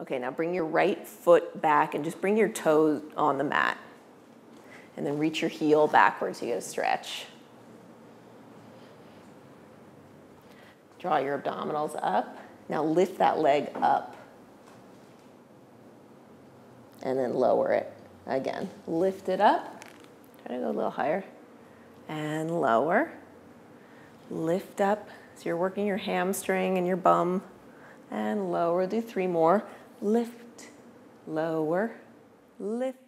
Okay, now bring your right foot back and just bring your toes on the mat. And then reach your heel backwards, you get a stretch. Draw your abdominals up. Now lift that leg up. And then lower it again. Lift it up. Try to go a little higher. And lower. Lift up. So you're working your hamstring and your bum. And lower. Do three more. Lift, lower, lift,